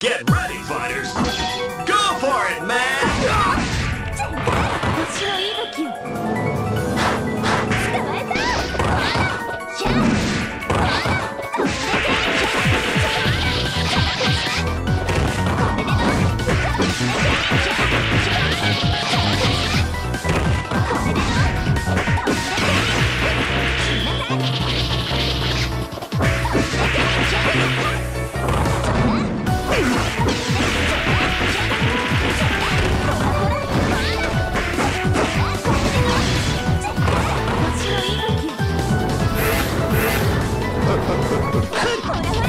Get ready, fighters! 哼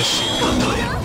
Hehehehe